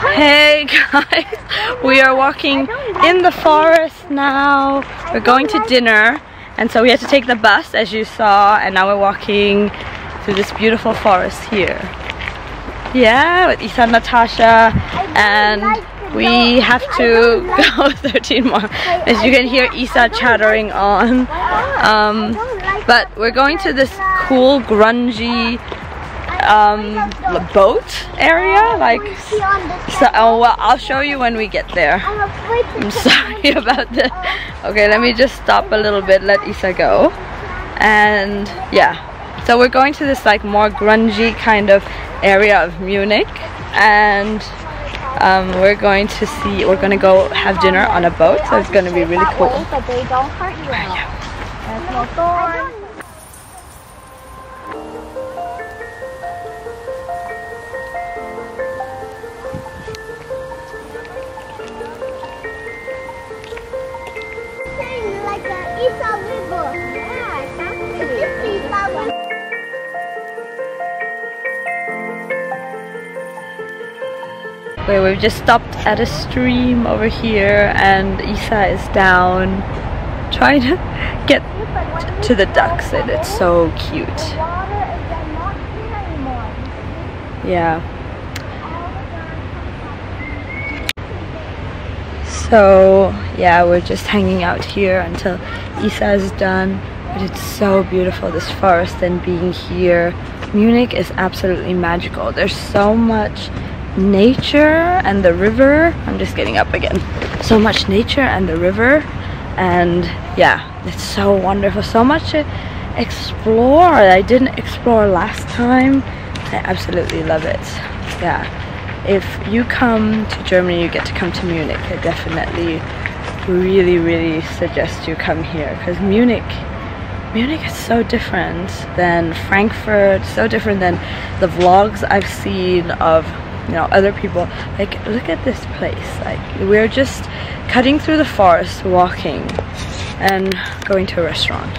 Hey guys, we are walking in the forest now. We're going to dinner. And so we had to take the bus as you saw and now we're walking through this beautiful forest here. Yeah, with Esa and Natasha. And we have to go 13 more. As you can hear Esa chattering on. Um, but we're going to this cool grungy um, boat area like so oh, well I'll show you when we get there. I'm sorry about that. okay let me just stop a little bit let Esa go. And yeah. So we're going to this like more grungy kind of area of Munich. And um, we're going to see we're gonna go have dinner on a boat so it's gonna be really cool Wait, we've just stopped at a stream over here and Esa is down trying to get to the ducks and it's so cute. Yeah. So yeah, we're just hanging out here until Esa is done. But it's so beautiful, this forest and being here. Munich is absolutely magical. There's so much nature and the river. I'm just getting up again. So much nature and the river. And yeah it's so wonderful. So much to explore I didn't explore last time. I absolutely love it. Yeah if you come to Germany you get to come to Munich. I definitely really really suggest you come here because Munich Munich is so different than Frankfurt so different than the vlogs I've seen of you know other people. Like look at this place. Like we're just cutting through the forest walking and going to a restaurant.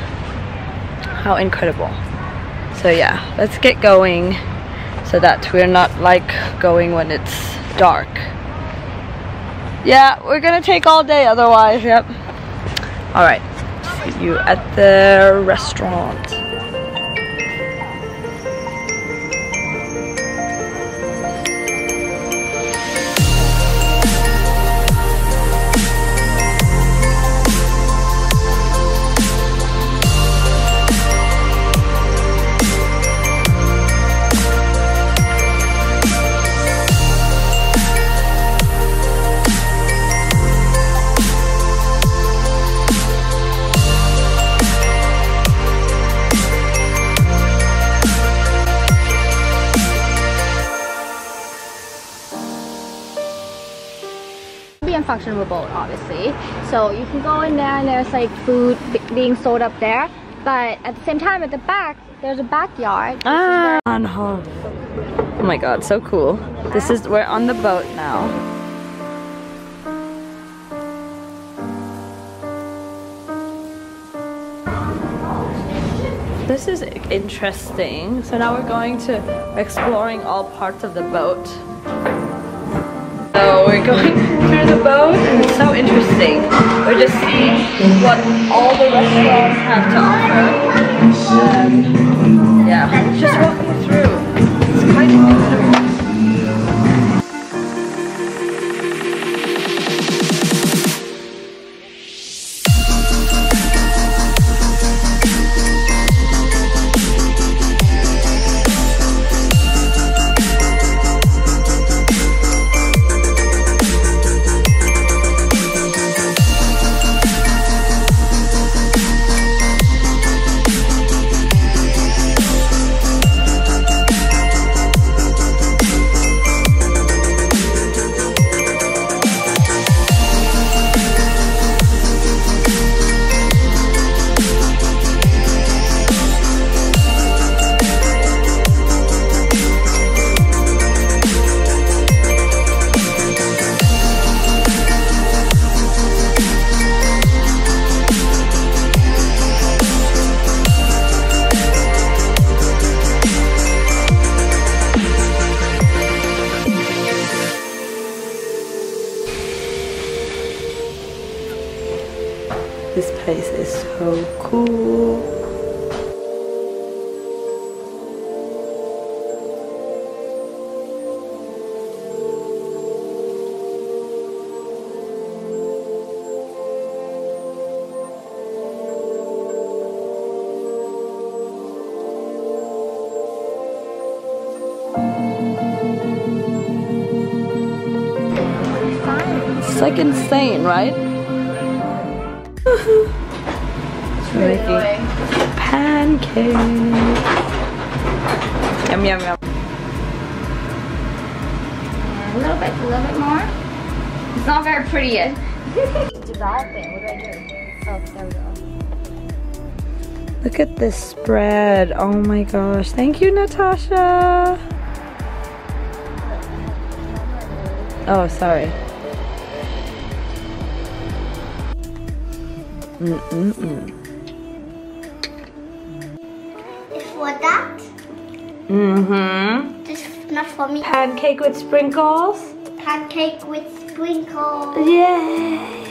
How incredible. So yeah let's get going so that we're not like going when it's dark. Yeah we're gonna take all day otherwise yep. All right see you at the restaurant functional boat obviously. So you can go in there and there's like food being sold up there. But at the same time at the back there's a backyard. Ah, oh my god so cool. This is we're on the boat now. This is interesting. So now we're going to exploring all parts of the boat. So we're going through the and it's so interesting. We're just seeing what all the restaurants have to offer. Yeah, just walking through. Place is so cool. It's like insane, right? Making pancakes. Yum yum yum. A little bit, a little bit more. It's not very pretty yet. Developing. What do I do? Oh, there we go. Look at this spread. Oh my gosh. Thank you, Natasha. Oh, sorry. Mm-mm-mm. Mm-hmm. This is not for me. Pancake with sprinkles. Pancake with sprinkles. Yay!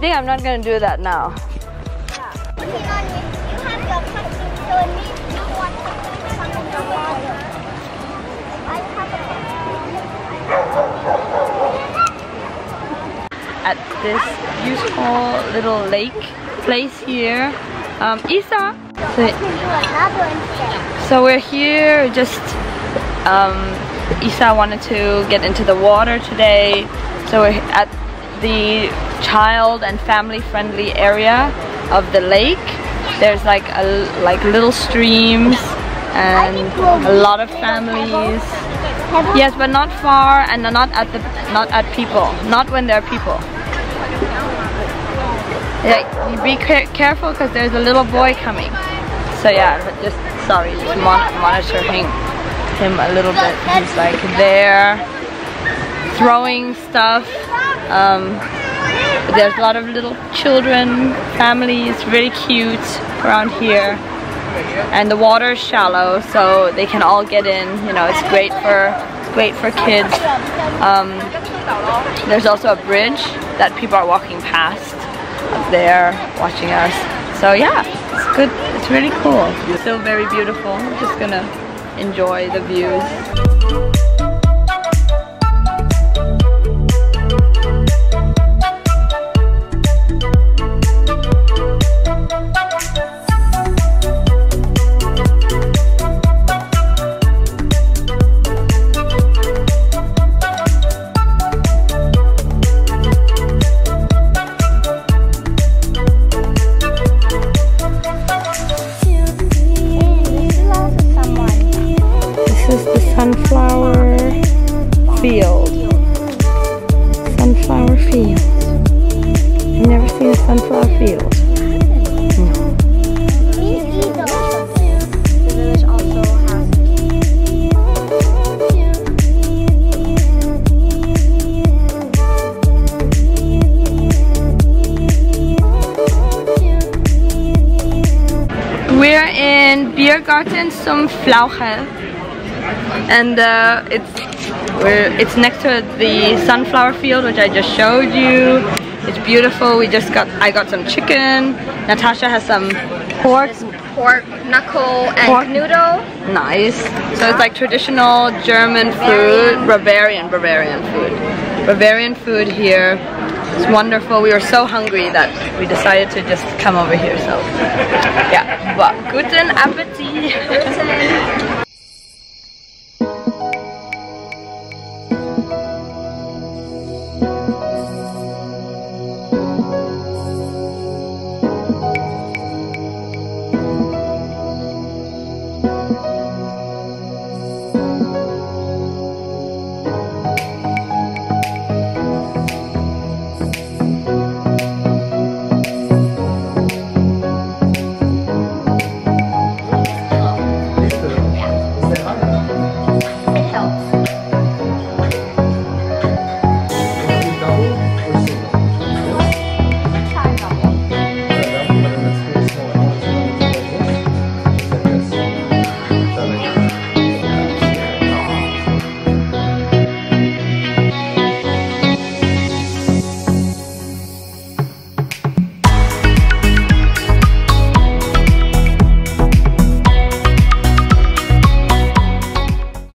Think I'm not gonna do that now. Putting on it. You have your pumpkin so it needs you want something from your mother. I have At this beautiful little lake place here. Um, Esa. So, to do another instead. so we're here just um, Esa wanted to get into the water today. So we're at the child and family friendly area of the lake. There's like a like little streams and a lot of families. Yes, but not far and not at the not at people. Not when there are people. Yeah, be care careful because there's a little boy coming. So yeah, just sorry, just mon monitoring him a little bit. He's like there, throwing stuff. Um, there's a lot of little children, families, really cute around here. And the water is shallow, so they can all get in. You know, it's great for great for kids. Um, there's also a bridge that people are walking past up there, watching us. So yeah, it's good. It's really cool. It's still very beautiful. I'm just gonna enjoy the views. In Biergarten zum Flaucher and uh, it's we're it's next to the sunflower field which I just showed you. It's beautiful. We just got I got some chicken. Natasha has some pork. pork knuckle and Pork. noodle. Nice. So it's like traditional German food, Bavarian Bavarian food. Bavarian food here. It's wonderful. We were so hungry that we decided to just come over here. So yeah, but guten Appetit.